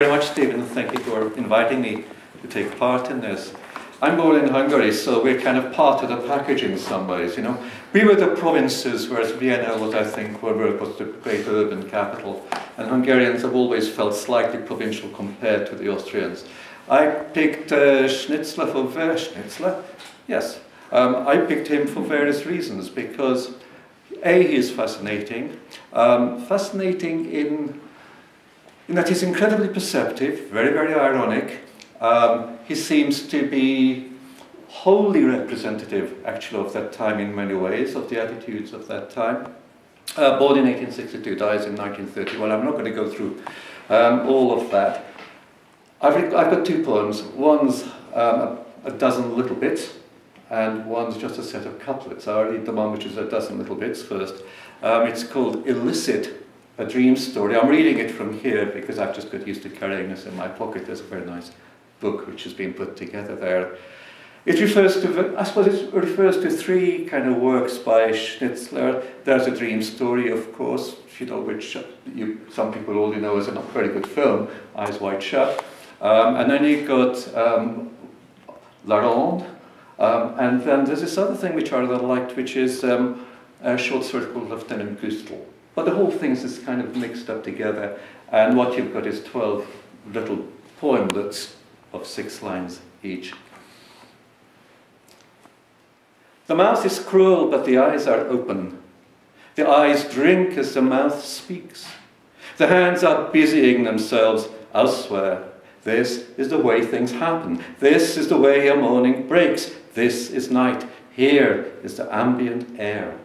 very much, Stephen. Thank you for inviting me to take part in this. I'm born in Hungary, so we're kind of part of the package in some ways, you know. We were the provinces, whereas Vienna was, I think, where was the great urban capital. And Hungarians have always felt slightly provincial compared to the Austrians. I picked uh, Schnitzler for Schnitzler? Yes. Um, I picked him for various reasons, because A, he is fascinating. Um, fascinating in, in that he's incredibly perceptive, very, very ironic, um, he seems to be wholly representative, actually, of that time in many ways, of the attitudes of that time. Uh, born in 1862, dies in 1931. I'm not going to go through um, all of that. I've, I've got two poems. One's um, a, a dozen little bits, and one's just a set of couplets. I'll read the one which is a dozen little bits first. Um, it's called Illicit, a Dream Story. I'm reading it from here because I've just got used to carrying this in my pocket. There's a very nice book which has been put together there. It refers to, I suppose it refers to three kind of works by Schnitzler. There's a dream story, of course, you know, which you, some people already know is a very good film, Eyes Wide Shut. Um, and then you've got um, La Ronde, um, and then there's this other thing which I rather liked, which is um, a short story called Lieutenant Gustl. But the whole thing is kind of mixed up together, and what you've got is 12 little poemlets of six lines each. The mouth is cruel, but the eyes are open. The eyes drink as the mouth speaks. The hands are busying themselves elsewhere. This is the way things happen. This is the way a morning breaks. This is night. Here is the ambient air.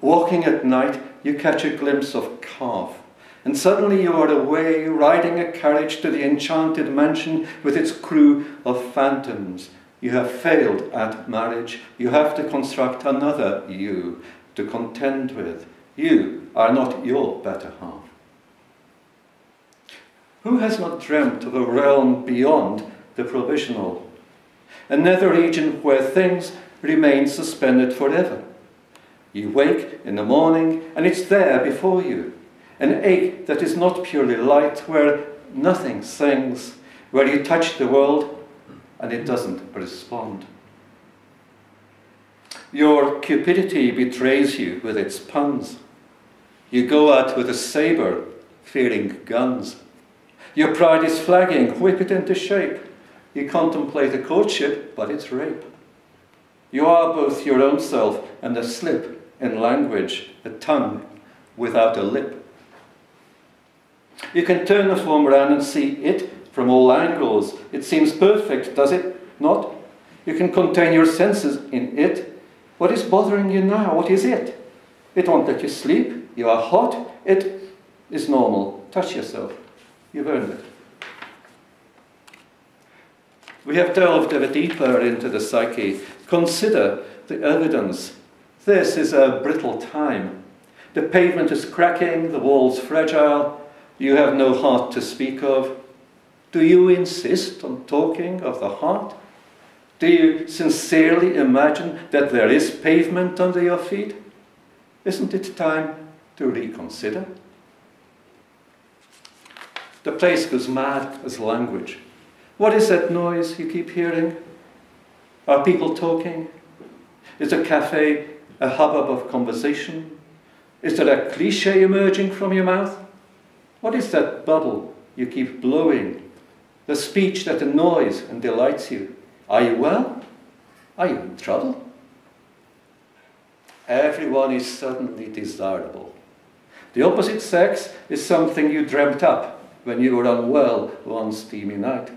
Walking at night, you catch a glimpse of calf and suddenly you are away riding a carriage to the enchanted mansion with its crew of phantoms. You have failed at marriage. You have to construct another you to contend with. You are not your better half. Who has not dreamt of a realm beyond the provisional? A nether region where things remain suspended forever. You wake in the morning and it's there before you an ache that is not purely light, where nothing sings, where you touch the world and it doesn't respond. Your cupidity betrays you with its puns. You go out with a sabre, fearing guns. Your pride is flagging, whip it into shape. You contemplate a courtship, but it's rape. You are both your own self and a slip in language, a tongue without a lip. You can turn the form around and see it from all angles. It seems perfect, does it not? You can contain your senses in it. What is bothering you now? What is it? It won't let you sleep. You are hot. It is normal. Touch yourself. You've earned it. We have delved ever deeper into the psyche. Consider the evidence. This is a brittle time. The pavement is cracking, the walls fragile, you have no heart to speak of. Do you insist on talking of the heart? Do you sincerely imagine that there is pavement under your feet? Isn't it time to reconsider? The place goes mad as language. What is that noise you keep hearing? Are people talking? Is a cafe a hubbub of conversation? Is there a cliche emerging from your mouth? What is that bubble you keep blowing? The speech that annoys and delights you. Are you well? Are you in trouble? Everyone is suddenly desirable. The opposite sex is something you dreamt up when you were unwell one steamy night.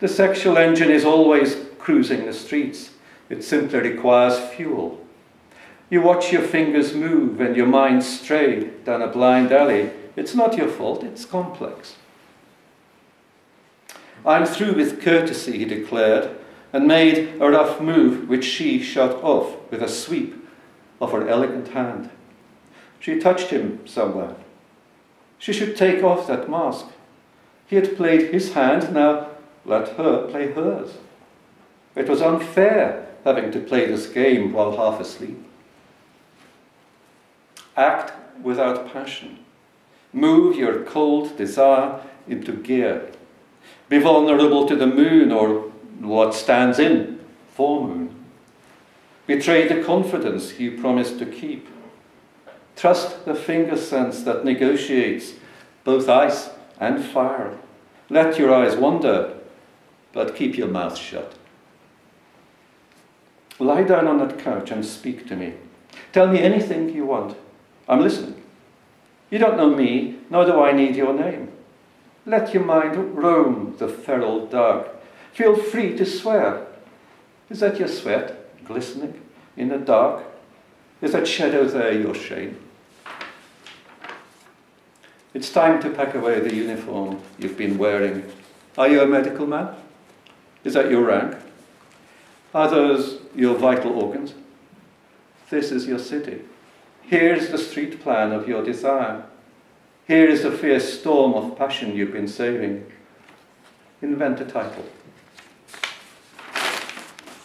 The sexual engine is always cruising the streets. It simply requires fuel. You watch your fingers move and your mind stray down a blind alley it's not your fault, it's complex. I'm through with courtesy, he declared, and made a rough move which she shut off with a sweep of her elegant hand. She touched him somewhere. She should take off that mask. He had played his hand, now let her play hers. It was unfair having to play this game while half asleep. Act without passion Move your cold desire into gear. Be vulnerable to the moon or what stands in for moon. Betray the confidence you promised to keep. Trust the finger sense that negotiates both ice and fire. Let your eyes wander, but keep your mouth shut. Lie down on that couch and speak to me. Tell me anything you want. I'm listening. You don't know me, nor do I need your name. Let your mind roam the feral dark. Feel free to swear. Is that your sweat glistening in the dark? Is that shadow there your shame? It's time to pack away the uniform you've been wearing. Are you a medical man? Is that your rank? Are those your vital organs? This is your city. Here is the street plan of your desire. Here is the fierce storm of passion you've been saving. Invent a title.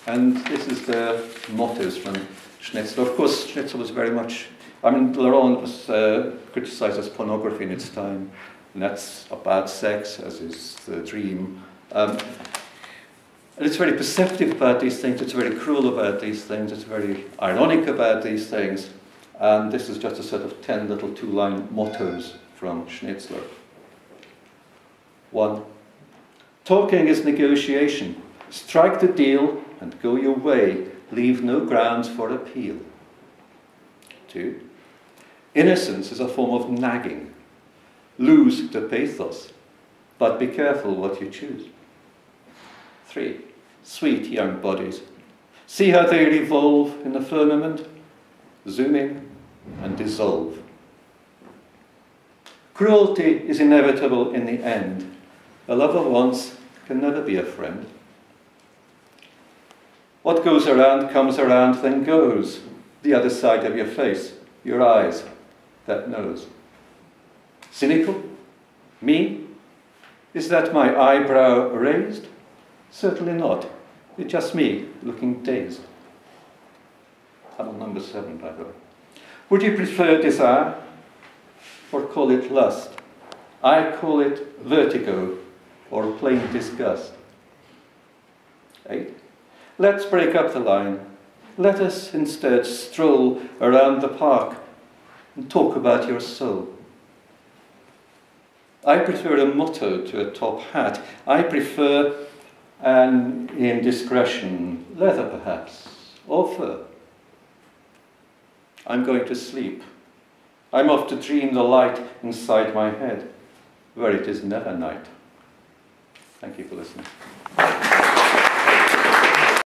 And this is the mottos from Schnitzler. Of course, Schnitzler was very much I mean, La Ronde was uh, criticized as pornography in its time, and that's about sex, as is the dream. Um, and it's very perceptive about these things, it's very cruel about these things, it's very ironic about these things. And this is just a set of 10 little two line mottos from Schnitzler. One, talking is negotiation. Strike the deal and go your way. Leave no grounds for appeal. Two, Innocence is a form of nagging. Lose the pathos, but be careful what you choose. Three, sweet young bodies. See how they revolve in the firmament, zoom in and dissolve. Cruelty is inevitable in the end. A lover once can never be a friend. What goes around comes around, then goes. The other side of your face, your eyes, that nose. Cynical? Me? Is that my eyebrow raised? Certainly not. It's just me looking dazed. Tunnel number seven, by the way. Would you prefer desire or call it lust? I call it vertigo or plain disgust. Eight. Let's break up the line. Let us instead stroll around the park and talk about your soul. I prefer a motto to a top hat. I prefer an indiscretion, leather perhaps, or fur. I'm going to sleep. I'm off to dream the light inside my head, where it is never night. Thank you for listening.